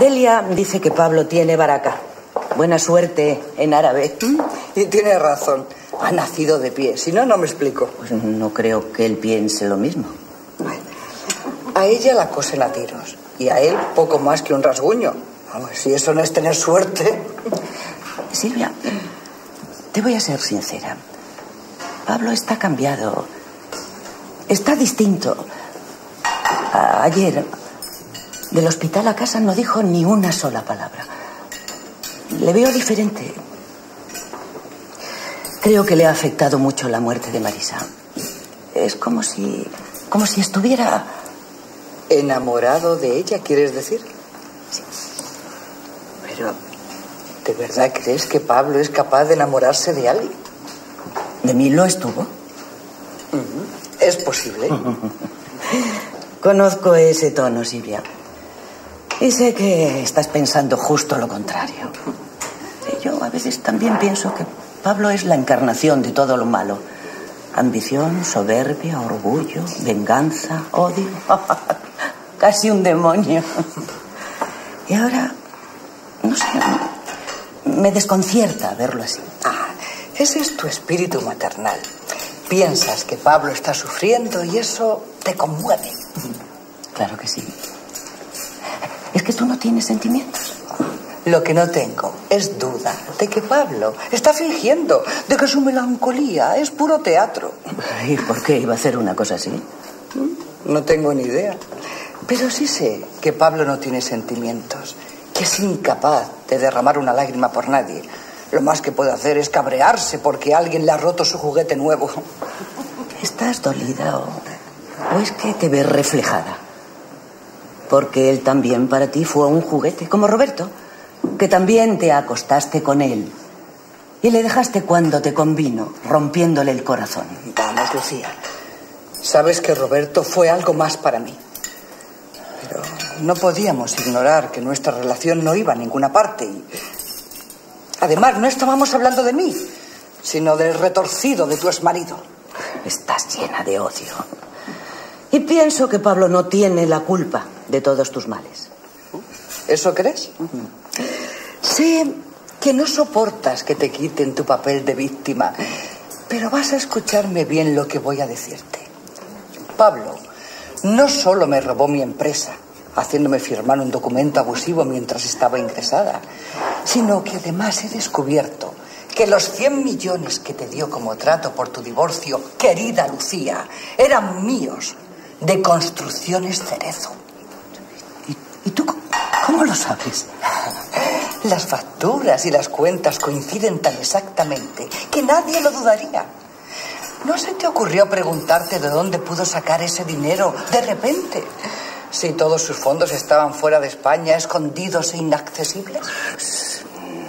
Delia dice que Pablo tiene baraka. Buena suerte en árabe. Y tiene razón. Ha nacido de pie. Si no, no me explico. Pues no creo que él piense lo mismo. A ella la cosen a tiros. Y a él poco más que un rasguño. Vamos, si eso no es tener suerte. Silvia, te voy a ser sincera. Pablo está cambiado. Está distinto. Ayer, del hospital a casa, no dijo ni una sola palabra. Le veo diferente. Creo que le ha afectado mucho la muerte de Marisa. Es como si. como si estuviera. ¿Enamorado de ella, quieres decir? Pero, ¿de verdad crees que Pablo es capaz de enamorarse de alguien? De mí lo estuvo. Es posible. Conozco ese tono, Silvia. Y sé que estás pensando justo lo contrario. Yo a veces también pienso que Pablo es la encarnación de todo lo malo. Ambición, soberbia, orgullo, venganza, odio. Casi un demonio. Y ahora, no sé, me desconcierta verlo así. Ah, ese es tu espíritu maternal. Piensas que Pablo está sufriendo y eso te conmueve. Claro que sí. Que tú no tienes sentimientos. Lo que no tengo es duda de que Pablo está fingiendo, de que su melancolía es puro teatro. ¿Y por qué iba a hacer una cosa así? No tengo ni idea. Pero sí sé que Pablo no tiene sentimientos, que es incapaz de derramar una lágrima por nadie. Lo más que puede hacer es cabrearse porque alguien le ha roto su juguete nuevo. ¿Estás dolida o, o es que te ves reflejada? Porque él también para ti fue un juguete, como Roberto, que también te acostaste con él y le dejaste cuando te convino, rompiéndole el corazón. Vamos, Lucía. Sabes que Roberto fue algo más para mí. Pero no podíamos ignorar que nuestra relación no iba a ninguna parte. Y... Además, no estábamos hablando de mí, sino del retorcido de tu exmarido. Estás llena de odio. Y pienso que Pablo no tiene la culpa de todos tus males. ¿Eso crees? Sé que no soportas que te quiten tu papel de víctima, pero vas a escucharme bien lo que voy a decirte. Pablo no solo me robó mi empresa, haciéndome firmar un documento abusivo mientras estaba ingresada, sino que además he descubierto que los 100 millones que te dio como trato por tu divorcio, querida Lucía, eran míos, de construcciones Cerezo. ¿Y, y tú cómo, lo sabes? Las facturas y las cuentas coinciden tan exactamente que nadie lo dudaría. ¿No se te ocurrió preguntarte de dónde pudo sacar ese dinero de repente? Si todos sus fondos estaban fuera de España, escondidos e inaccesibles.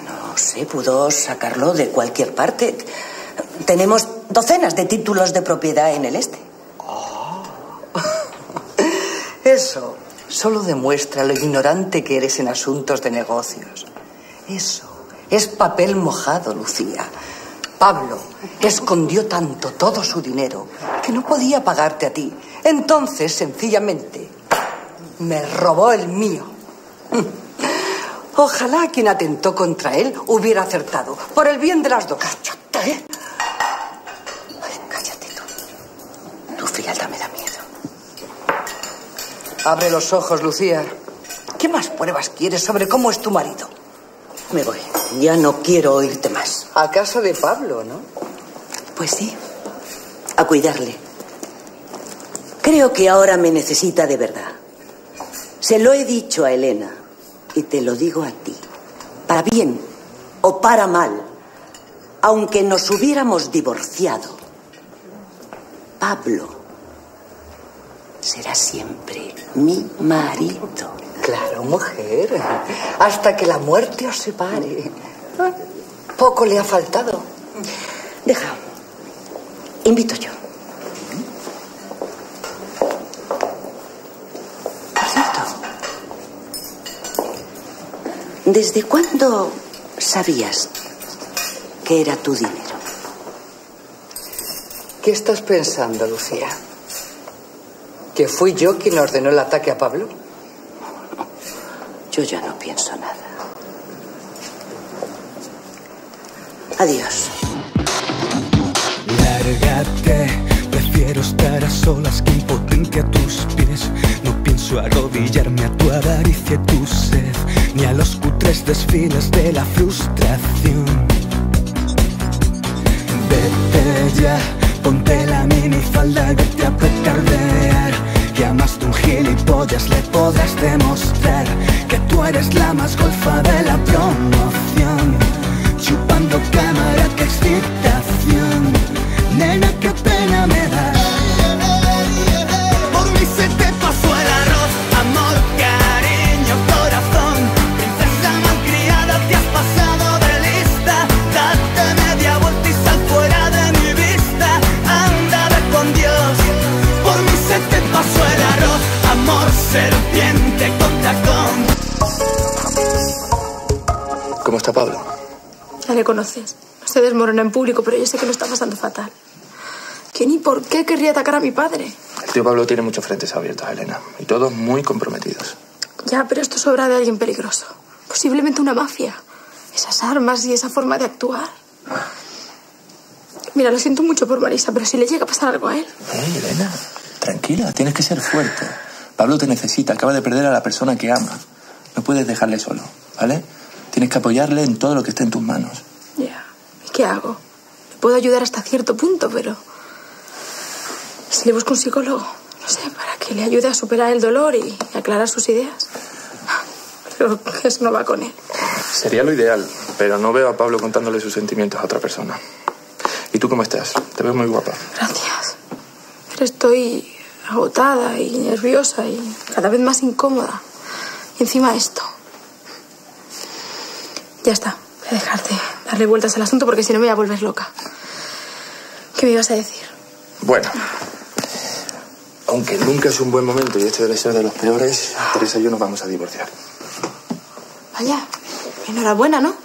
No sé, pudo sacarlo de cualquier parte. Tenemos docenas de títulos de propiedad en el este. Eso solo demuestra lo ignorante que eres en asuntos de negocios. Eso es papel mojado, Lucía. Pablo escondió tanto todo su dinero que no podía pagarte a ti. Entonces, sencillamente, me robó el mío. Ojalá quien atentó contra él hubiera acertado, por el bien de las dos. Cállate. Ay, cállate tú. Tu frialdad me da miedo. Abre los ojos, Lucía. ¿Qué más pruebas quieres sobre cómo es tu marido? Me voy. Ya no quiero oírte más. A casa de Pablo, ¿no? Pues sí. A cuidarle. Creo que ahora me necesita de verdad. Se lo he dicho a Elena y te lo digo a ti. Para bien o para mal, aunque nos hubiéramos divorciado, Pablo será siempre mi marido. Claro, mujer. Hasta que la muerte os separe. Poco le ha faltado. Deja. Invito yo. Por cierto, ¿desde cuándo sabías que era tu dinero? ¿Qué estás pensando, Lucía? ¿Que fui yo quien ordenó el ataque a Pablo? Yo ya no pienso nada. Adiós. Lárgate, prefiero estar a solas que impotente a tus pies. No pienso arrodillarme a tu avaricia y tu sed, ni a los cutres desfiles de la frustración. Vete ya, ponte la minifalda y vete a petardear. Que a más de un gilipollas le podrás demostrar que tú eres la más golfa de la promoción. Chupando cámara, que excitación. Nena, qué pena me da. Por mí se te serpiente con tacón. ¿Cómo está Pablo? Ya le conoces. Se desmorona en público, pero yo sé que lo está pasando fatal. ¿Quién y por qué querría atacar a mi padre? El tío Pablo tiene muchos frentes abiertos, Elena. Y todos muy comprometidos. Ya, pero esto sobra de alguien peligroso. Posiblemente una mafia. Esas armas y esa forma de actuar. Mira, lo siento mucho por Marisa, pero si le llega a pasar algo a él. Hey, Elena, tranquila, tienes que ser fuerte. Pablo te necesita, acaba de perder a la persona que ama. No puedes dejarle solo, ¿vale? Tienes que apoyarle en todo lo que esté en tus manos. Ya. ¿Y qué hago? Le puedo ayudar hasta cierto punto, pero. ¿Y si le busco un psicólogo? No sé, para que le ayude a superar el dolor y aclarar sus ideas. Creo que eso no va con él. Sería lo ideal, pero no veo a Pablo contándole sus sentimientos a otra persona. ¿Y tú cómo estás? Te veo muy guapa. Gracias. Pero estoy agotada y nerviosa y cada vez más incómoda. Y encima esto. Ya está. Voy a dejar de darle vueltas al asunto porque si no me voy a volver loca. ¿Qué me ibas a decir? Bueno, aunque nunca es un buen momento y este debe ser de los peores, Teresa y yo nos vamos a divorciar. Vaya. Enhorabuena, ¿no?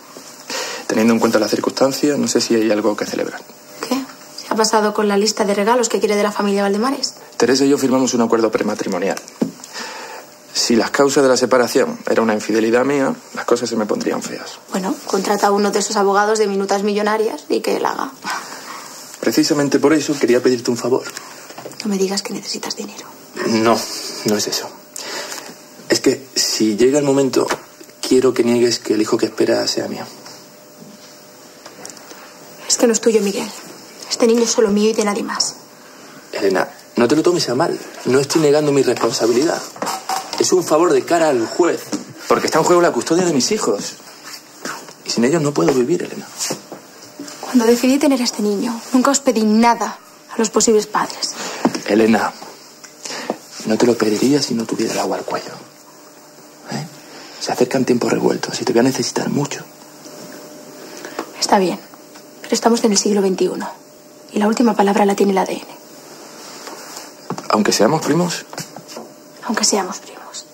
Teniendo en cuenta las circunstancias, no sé si hay algo que celebrar. ¿Qué? ¿Se ha pasado con la lista de regalos que quiere de la familia Valdemares? Teresa y yo firmamos un acuerdo prematrimonial. Si las causas de la separación era una infidelidad mía, las cosas se me pondrían feas. Bueno, contrata a uno de esos abogados de minutas millonarias y que él haga. Precisamente por eso quería pedirte un favor. No me digas que necesitas dinero. No, no es eso. Es que si llega el momento, quiero que niegues que el hijo que espera sea mío. Es que no es tuyo, Miguel. Este niño es solo mío y de nadie más. Elena, no te lo tomes a mal. No estoy negando mi responsabilidad. Es un favor de cara al juez, porque está en juego la custodia de mis hijos. Y sin ellos no puedo vivir, Elena. Cuando decidí tener a este niño, nunca os pedí nada a los posibles padres. Elena, no te lo pediría si no tuviera el agua al cuello. ¿Eh? Se acercan tiempos revueltos y te voy a necesitar mucho. Está bien, pero estamos en el siglo XXI y la última palabra la tiene el ADN, Aunque seamos primos, aunque seamos primos.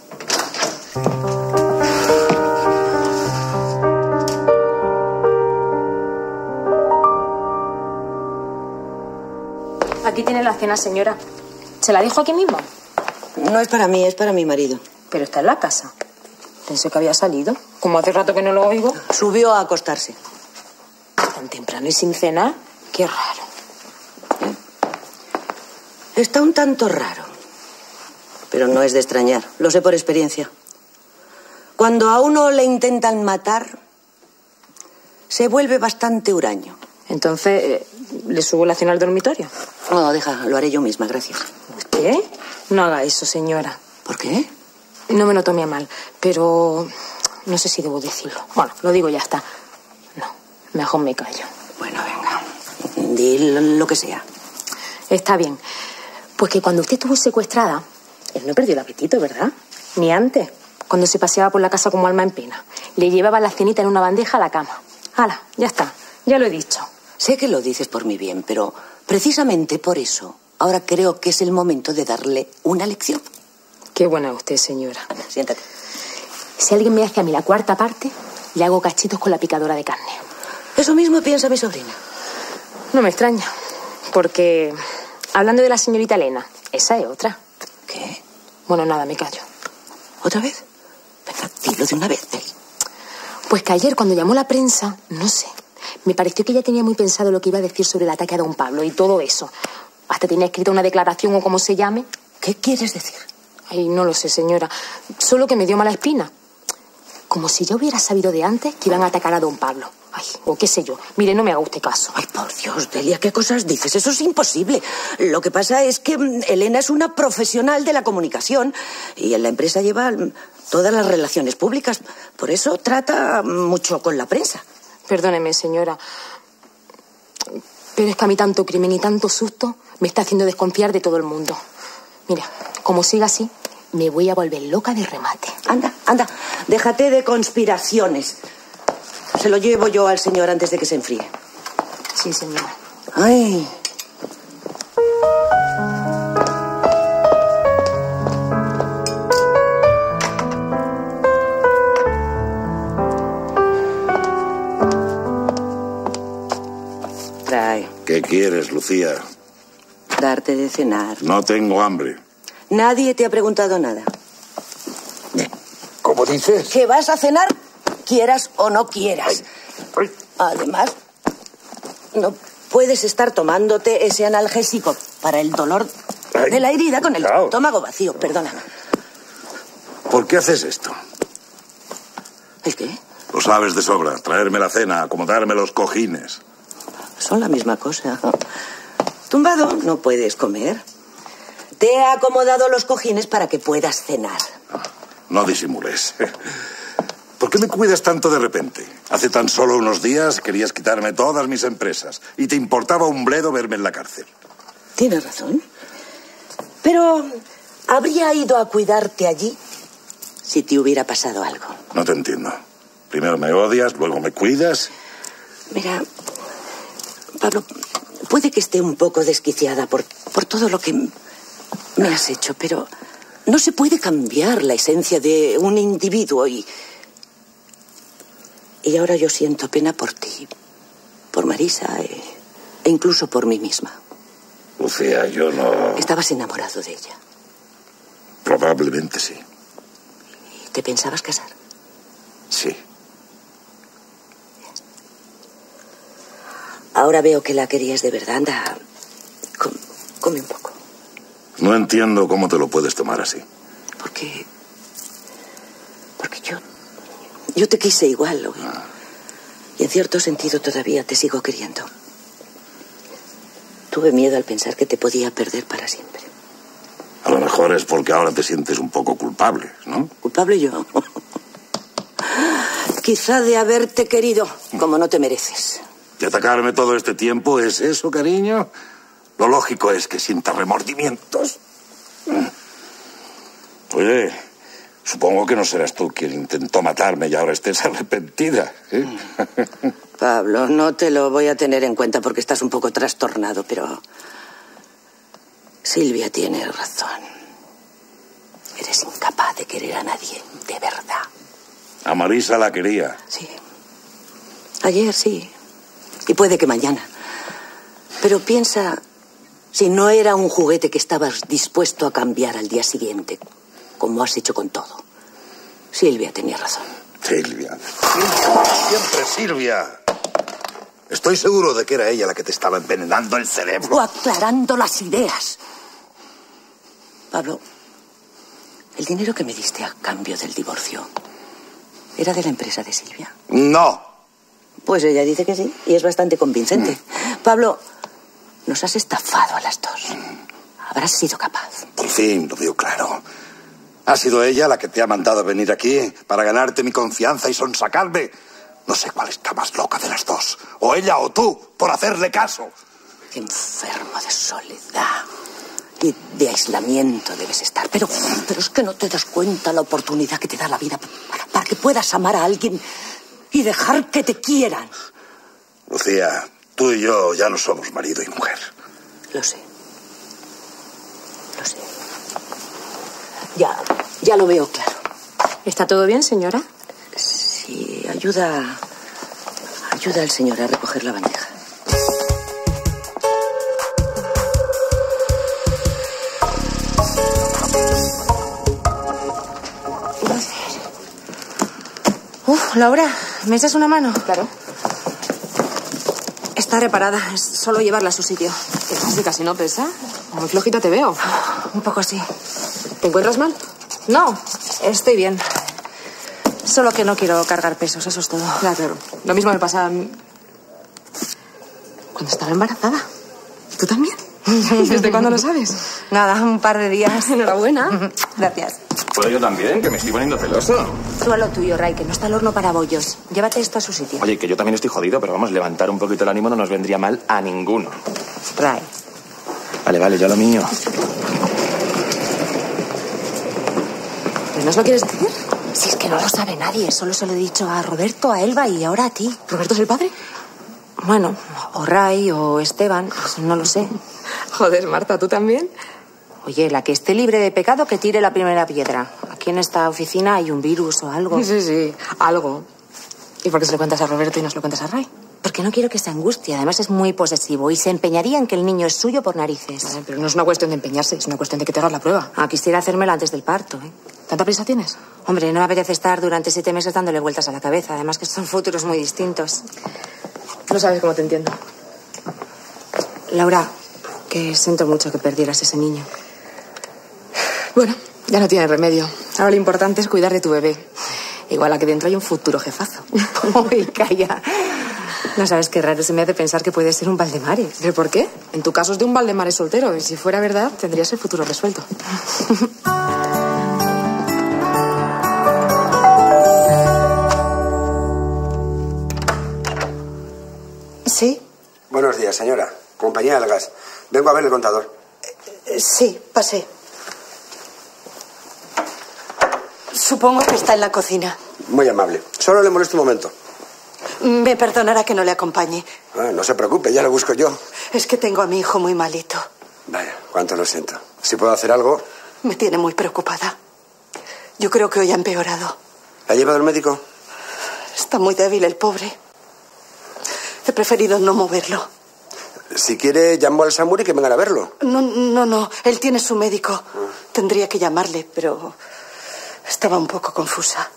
Aquí tiene la cena, señora. ¿Se la dijo aquí mismo? No es para mí, es para mi marido. Pero está en la casa. Pensé que había salido. Como hace rato que no lo oigo. Subió a acostarse. Tan temprano y sin cenar. Qué raro. Está un tanto raro. Pero no es de extrañar, lo sé por experiencia. Cuando a uno le intentan matar, se vuelve bastante huraño. Entonces, eh, ¿le subo la cena al dormitorio? No, deja, lo haré yo misma, gracias. ¿Usted? No haga eso, señora. ¿Por qué? No me lo tome mal, pero no sé si debo decirlo. Bueno, lo digo y ya está. No, mejor me callo. Bueno, venga. Di lo que sea. Está bien. Pues que cuando usted estuvo secuestrada, él no perdió el apetito, ¿verdad? Ni antes, cuando se paseaba por la casa como alma en pena. Le llevaba la cenita en una bandeja a la cama. Hala, ya está. Ya lo he dicho. Sé que lo dices por mi bien, pero precisamente por eso, ahora creo que es el momento de darle una lección. Qué buena usted, señora. Siéntate. Si alguien me hace a mí la cuarta parte, le hago cachitos con la picadora de carne. Eso mismo piensa mi sobrina. No me extraña, porque hablando de la señorita Elena, esa es otra. ¿Qué? Bueno, nada, me callo. ¿Otra vez? Venga, dilo de una vez. Pues que ayer cuando llamó la prensa, no sé, me pareció que ella tenía muy pensado lo que iba a decir sobre el ataque a don Pablo y todo eso. Hasta tenía escrita una declaración o como se llame. ¿Qué quieres decir? Ay, no lo sé, señora. Solo que me dio mala espina. Como si yo hubiera sabido de antes que iban a atacar a don Pablo. Ay, o qué sé yo. Mire, no me haga usted caso. Ay, por Dios, Delia, ¿qué cosas dices? Eso es imposible. Lo que pasa es que mm, Elena es una profesional de la comunicación y en la empresa lleva mm, todas las relaciones públicas. Por eso trata mucho con la prensa. Perdóneme, señora. Pero es que a mí tanto crimen y tanto susto me está haciendo desconfiar de todo el mundo. Mira, como siga así, me voy a volver loca de remate. Anda, anda, déjate de conspiraciones. Se lo llevo yo al señor antes de que se enfríe. Sí, señora. Ay. Trae, ¿Qué quieres, Lucía? darte de cenar. No tengo hambre. Nadie te ha preguntado nada. ¿Cómo dices? Que vas a cenar, quieras o no quieras. Además, no puedes estar tomándote ese analgésico para el dolor de la herida con el estómago vacío. Perdona. ¿Por qué haces esto? ¿El qué? Lo sabes de sobra. Traerme la cena, acomodarme los cojines. Son la misma cosa. Tumbado no puedes comer. Te he acomodado los cojines para que puedas cenar. No disimules. ¿Por qué me cuidas tanto de repente? Hace tan solo unos días querías quitarme todas mis empresas y te importaba un bledo verme en la cárcel. Tienes razón. Pero habría ido a cuidarte allí si te hubiera pasado algo. No te entiendo. Primero me odias, luego me cuidas. Mira, Pablo, puede que esté un poco desquiciada por, por todo lo que me has hecho, pero no se puede cambiar la esencia de un individuo y... Y ahora yo siento pena por ti, por Marisa e, e incluso por mí misma. Lucía, yo no... Estabas enamorado de ella Probablemente sí. y te pensabas casar. Sí. Ahora veo que la querías de verdad. Anda, com- come un poco. No entiendo cómo te lo puedes tomar así. Porque yo. Yo te quise igual, Owen. Y en cierto sentido todavía te sigo queriendo. Tuve miedo al pensar que te podía perder para siempre. A lo mejor es porque ahora te sientes un poco culpable, ¿no? Culpable yo. Quizá de haberte querido como no te mereces. ¿De atacarme todo este tiempo es eso, cariño? Lo lógico es que sientas remordimientos. Oye, supongo que no serás tú quien intentó matarme y ahora estés arrepentida. ¿eh? Pablo, no te lo voy a tener en cuenta porque estás un poco trastornado, pero. Silvia tiene razón. Eres incapaz de querer a nadie, de verdad. A Marisa la quería. Sí. Ayer sí. Y puede que mañana. Pero piensa si no era un juguete que estabas dispuesto a cambiar al día siguiente, como has hecho con todo. Silvia tenía razón. Silvia. Silvia, siempre Silvia. Estoy seguro de que era ella la que te estaba envenenando el cerebro. O aclarando las ideas. Pablo, el dinero que me diste a cambio del divorcio era de la empresa de Silvia. No. Pues ella dice que sí, y es bastante convincente. Pablo, nos has estafado a las dos. Habrás sido capaz. Por fin lo veo claro. Ha sido ella la que te ha mandado venir aquí para ganarte mi confianza y sonsacarme. No sé cuál está más loca de las dos. O ella o tú, por hacerle caso. Qué enfermo de soledad y de aislamiento debes estar. Pero, pero es que no te das cuenta la oportunidad que te da la vida para, para que puedas amar a alguien y dejar que te quieran. Lucía, tú y yo ya no somos marido y mujer. Lo sé. Lo sé. Ya, ya lo veo claro. ¿Está todo bien, señora? Sí, ayuda. Ayuda al señor a recoger la bandeja. Laura, ¿me echas una mano? Claro. Está reparada, es solo llevarla a su sitio. ¿Qué? ¿Casi no pesa? Muy flojita te veo. Un poco sí. ¿Te encuentras mal? No, estoy bien. Solo que no quiero cargar pesos, eso es todo. Ya, claro. Lo mismo me pasa a mí cuando estaba embarazada. ¿Tú también? ¿Desde cuándo lo sabes? Nada, un par de días. Enhorabuena. Gracias. ¿Puedo yo también? Que me estoy poniendo celoso. Tú a lo tuyo, Ray, que no está el horno para bollos. Llévate esto a su sitio. Oye, que yo también estoy jodido, pero vamos, levantar un poquito el ánimo no nos vendría mal a ninguno. Ray. Vale, vale, yo lo mío. ¿Pero nos lo quieres decir? Si es que no lo sabe nadie, solo se lo he dicho a Roberto, a Elba y ahora a ti. ¿Roberto es el padre? Bueno, o Ray o Esteban, pues no lo sé. Joder, Marta, ¿tú también? Oye, la que esté libre de pecado que tire la primera piedra. Aquí en esta oficina hay un virus o algo. Sí, sí, algo. ¿Y por qué se lo cuentas a Roberto y no se lo cuentas a Ray? Porque no quiero que se angustie. Además es muy posesivo y se empeñaría en que el niño es suyo por narices. Vale, pero no es una cuestión de empeñarse, es una cuestión de que te hagas la prueba. Ah, quisiera hacérmelo antes del parto, ¿eh? ¿Tanta prisa tienes? Hombre, no me apetece estar durante siete meses dándole vueltas a la cabeza. Además que son futuros muy distintos. No sabes cómo te entiendo. Laura, que siento mucho que perdieras ese niño. Bueno, ya no tiene remedio. Ahora lo importante es cuidar de tu bebé. Igual a que dentro hay un futuro jefazo. Uy, calla. No sabes qué raro se me hace pensar que puede ser un Valdemares. ¿Pero por qué? En tu caso es de un Valdemares soltero. Y si fuera verdad, tendrías el futuro resuelto. Sí, Buenos días, señora. Compañía del gas. Vengo a ver el contador. eh, sí, pasé. Supongo que está en la cocina. Muy amable. Solo le molesto un momento. Me perdonará que no le acompañe. Ah, no se preocupe, ya lo busco yo. Es que tengo a mi hijo muy malito. Vaya, cuánto lo siento. Si puedo hacer algo, Me tiene muy preocupada. Yo creo que hoy ha empeorado. ¿la ha llevado el médico? Está muy débil el pobre. He preferido no moverlo. Si quiere, llamo al Samuri que vengan a verlo. No, no, no. Él tiene su médico. Tendría que llamarle, pero estaba un poco confusa.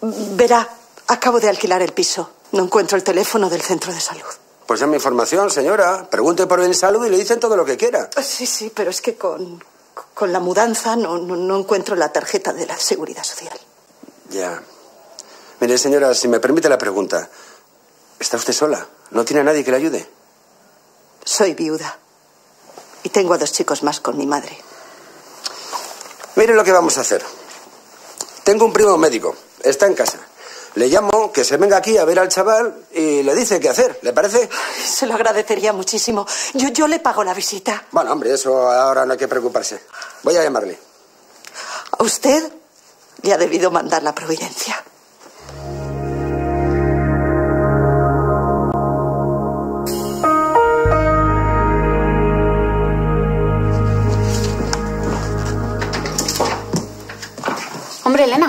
Verá, acabo de alquilar el piso. No encuentro el teléfono del centro de salud. Pues llame información, señora. Pregunte por el salud y le dicen todo lo que quiera. Sí, sí, pero es que con, con la mudanza no, no, no encuentro la tarjeta de la seguridad social. Ya. Mire, señora, si me permite la pregunta. ¿Está usted sola? ¿No tiene a nadie que le ayude? Soy viuda. Y tengo a dos chicos más con mi madre. Mire lo que vamos a hacer. Tengo un primo médico. Está en casa. Le llamo que se venga aquí a ver al chaval y le dice qué hacer. ¿Le parece? Se lo agradecería muchísimo. Yo, yo le pago la visita. Bueno, hombre, eso ahora no hay que preocuparse. Voy a llamarle. A usted le ha debido mandar la providencia. Hombre, Elena,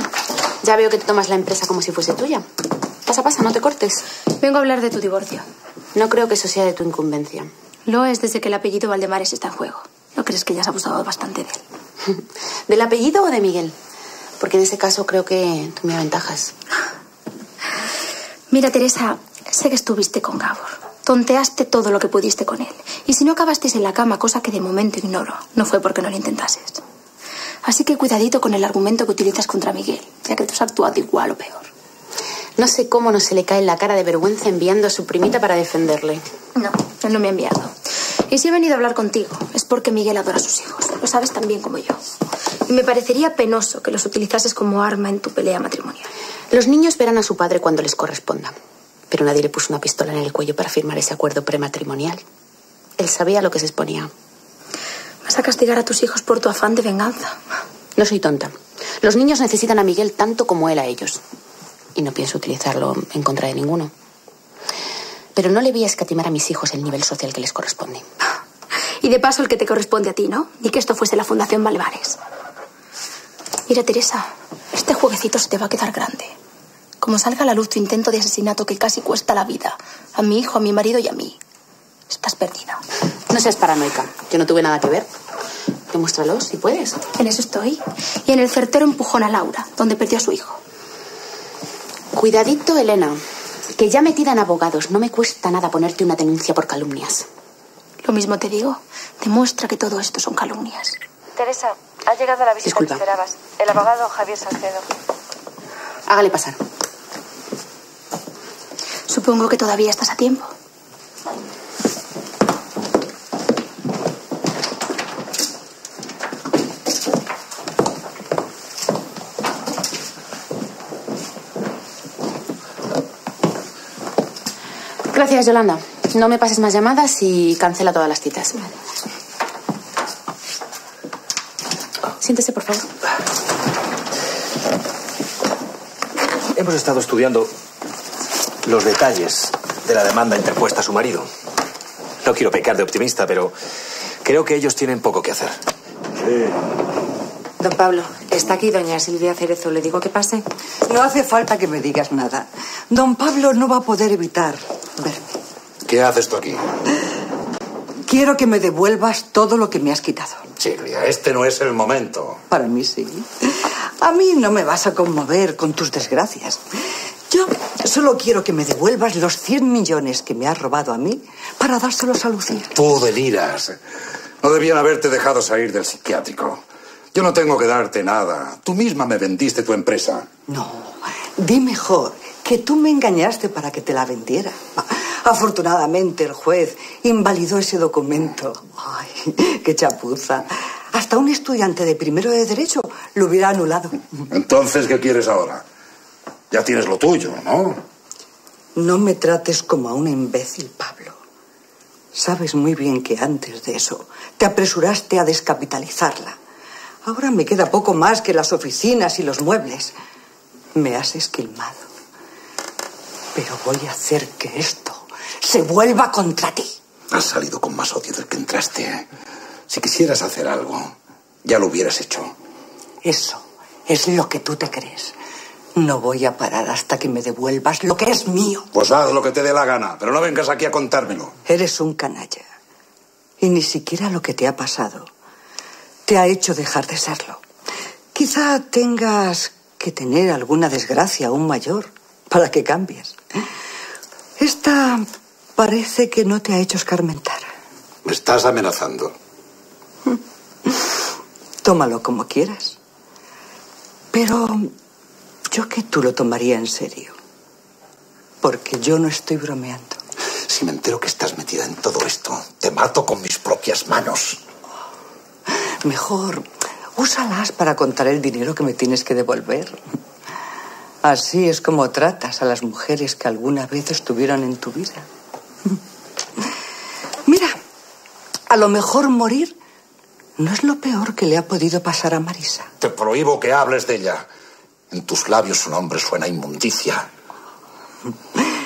ya veo que te tomas la empresa como si fuese tuya. Pasa, pasa, no te cortes. Vengo a hablar de tu divorcio. No creo que eso sea de tu incumbencia. Lo es desde que el apellido Valdemares está en juego. ¿No crees que ya has abusado bastante de él? ¿Del apellido o de Miguel? Porque en ese caso creo que tú me aventajas. Mira, Teresa, sé que estuviste con Gabor. Tonteaste todo lo que pudiste con él. Y si no acabasteis en la cama, cosa que de momento ignoro, no fue porque no lo intentases. Así que cuidadito con el argumento que utilizas contra Miguel, ya que tú has actuado igual o peor. No sé cómo no se le cae la cara de vergüenza enviando a su primita para defenderle. No, él no me ha enviado. Y si he venido a hablar contigo, es porque Miguel adora a sus hijos. Lo sabes tan bien como yo. Y me parecería penoso que los utilizases como arma en tu pelea matrimonial. Los niños verán a su padre cuando les corresponda. Pero nadie le puso una pistola en el cuello para firmar ese acuerdo prematrimonial. Él sabía lo que se exponía. Vas a castigar a tus hijos por tu afán de venganza. No soy tonta. Los niños necesitan a Miguel tanto como él a ellos. Y no pienso utilizarlo en contra de ninguno. Pero no le voy a escatimar a mis hijos el nivel social que les corresponde. Y de paso el que te corresponde a ti, ¿no? Ni que esto fuese la Fundación Valvares. Mira, Teresa, este jueguecito se te va a quedar grande. Como salga a la luz tu intento de asesinato que casi cuesta la vida a mi hijo, a mi marido y a mí, estás perdida. No seas paranoica. Yo no tuve nada que ver. Demuéstralo, si puedes. En eso estoy. Y en el certero empujón a Laura, donde perdió a su hijo. Cuidadito, Elena. Que ya metida en abogados, no me cuesta nada ponerte una denuncia por calumnias. Lo mismo te digo. Demuestra que todo esto son calumnias. Teresa, ha llegado la visita Disculpa. que esperabas. El abogado Javier Salcedo. Hágale pasar. Supongo que todavía estás a tiempo. Gracias, Yolanda. No me pases más llamadas y cancela todas las citas. Siéntese, por favor. Hemos estado estudiando los detalles de la demanda interpuesta a su marido. No quiero pecar de optimista, pero creo que ellos tienen poco que hacer. Don Pablo, está aquí doña Silvia Cerezo. ¿Le digo que pase? No hace falta que me digas nada. Don Pablo no va a poder evitar. ¿Qué haces tú aquí? Quiero que me devuelvas todo lo que me has quitado. Silvia, este no es el momento. Para mí sí. A mí no me vas a conmover con tus desgracias. Yo solo quiero que me devuelvas los 100 millones que me has robado a mí para dárselos a Lucía. Tú deliras. No debían haberte dejado salir del psiquiátrico. Yo no tengo que darte nada. Tú misma me vendiste tu empresa. No, di mejor que tú me engañaste para que te la vendiera. Afortunadamente el juez invalidó ese documento. Ay, qué chapuza. Hasta un estudiante de primero de derecho lo hubiera anulado. Entonces, ¿qué quieres ahora? Ya tienes lo tuyo, ¿no? No me trates como a un imbécil, Pablo. Sabes muy bien que antes de eso te apresuraste a descapitalizarla. Ahora me queda poco más que las oficinas y los muebles. Me has esquilmado. Pero voy a hacer que esto se vuelva contra ti. Has salido con más odio del que entraste. ¿eh? Si quisieras hacer algo, ya lo hubieras hecho. Eso es lo que tú te crees. No voy a parar hasta que me devuelvas lo que es mío. Pues haz lo que te dé la gana, pero no vengas aquí a contármelo. Eres un canalla. Y ni siquiera lo que te ha pasado te ha hecho dejar de serlo. Quizá tengas que tener alguna desgracia aún mayor para que cambies. Esta parece que no te ha hecho escarmentar. Me estás amenazando. Tómalo como quieras. Pero yo que tú lo tomaría en serio. Porque yo no estoy bromeando. Si me entero que estás metida en todo esto, te mato con mis propias manos. Mejor, úsalas para contar el dinero que me tienes que devolver. Así es como tratas a las mujeres que alguna vez estuvieron en tu vida. Mira, a lo mejor morir no es lo peor que le ha podido pasar a Marisa. Te prohíbo que hables de ella. En tus labios su nombre suena inmundicia.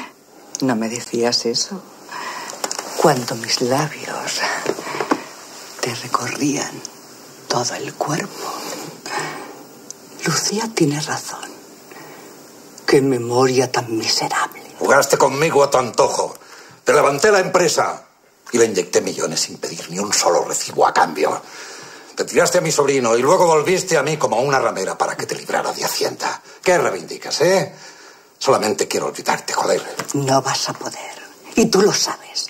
No me decías eso. Cuando mis labios te recorrían todo el cuerpo. Lucía tiene razón. Qué memoria tan miserable. Jugaste conmigo a tu antojo. Te levanté la empresa y le inyecté millones sin pedir ni un solo recibo a cambio. Te tiraste a mi sobrino y luego volviste a mí como a una ramera para que te librara de Hacienda. ¿Qué reivindicas, eh? Solamente quiero olvidarte, joder. No vas a poder. Y tú lo sabes.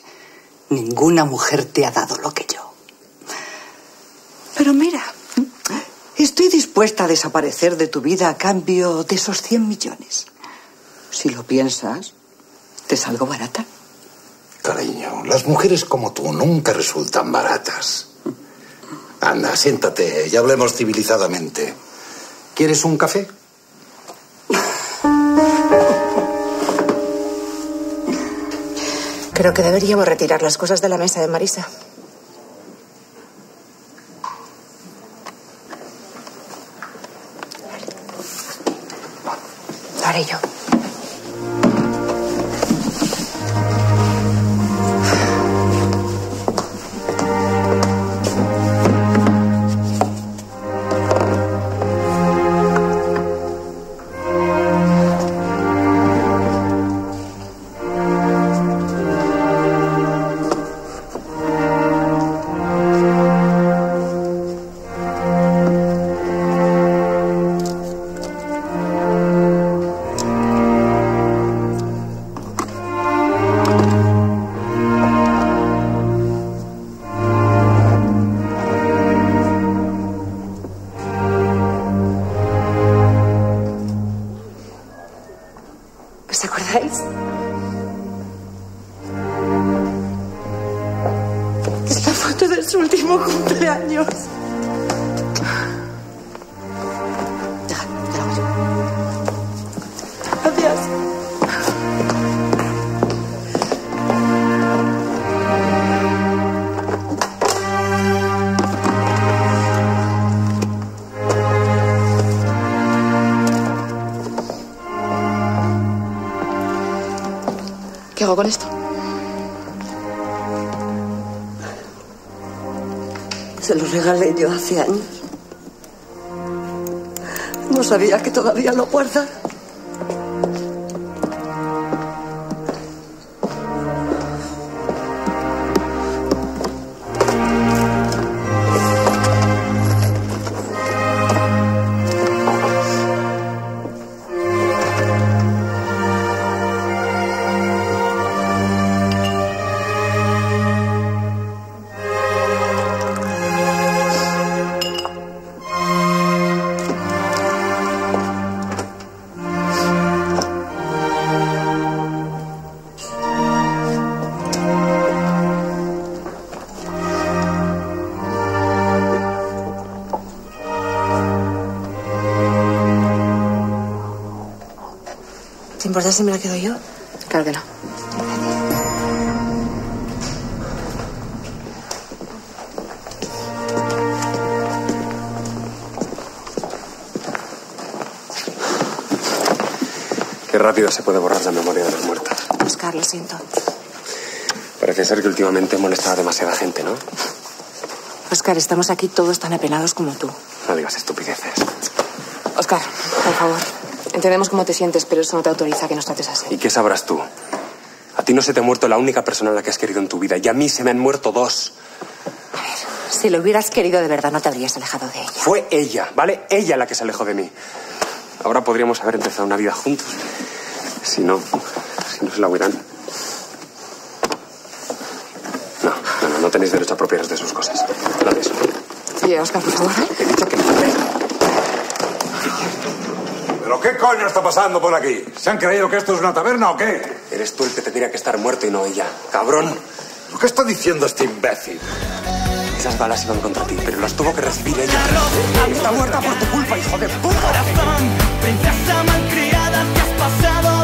Ninguna mujer te ha dado lo que yo. Pero mira, estoy dispuesta a desaparecer de tu vida a cambio de esos 100 millones. Si lo piensas, te salgo barata. Cariño, las mujeres como tú nunca resultan baratas. Anda, siéntate y hablemos civilizadamente. ¿Quieres un café? Creo que deberíamos retirar las cosas de la mesa de Marisa. Hago con esto? Se lo regalé yo hace años. No sabía que todavía lo guarda. Importa si me la quedo yo? Claro que no. Qué rápido se puede borrar la memoria de los muertos. Oscar, lo siento. Parece ser que últimamente molesta a demasiada gente, ¿no? Oscar, estamos aquí todos tan apenados como tú. No digas estupideces. Oscar, por favor. Entendemos cómo te sientes, pero eso no te autoriza a que nos trates así. ¿Y qué sabrás tú? A ti no se te ha muerto la única persona a la que has querido en tu vida, y a mí se me han muerto dos. Si lo hubieras querido de verdad, no te habrías alejado de ella. Fue ella, ¿vale? Ella la que se alejó de mí. Ahora podríamos haber empezado una vida juntos. Si no, si no se la hubieran. No, no, no, no tenéis derecho a apropiaros de sus cosas. Nada de eso. Oye, Oscar, por favor. He dicho que no. ¿Pero qué coño está pasando por aquí? ¿Se han creído que esto es una taberna o qué? Eres tú el que tendría que estar muerto y no ella. Cabrón. ¿Lo que está diciendo este imbécil? Esas balas iban contra ti, pero las tuvo que recibir ella. Está muerta por tu culpa, hijo de puta. Corazón, princesa malcriada, que has pasado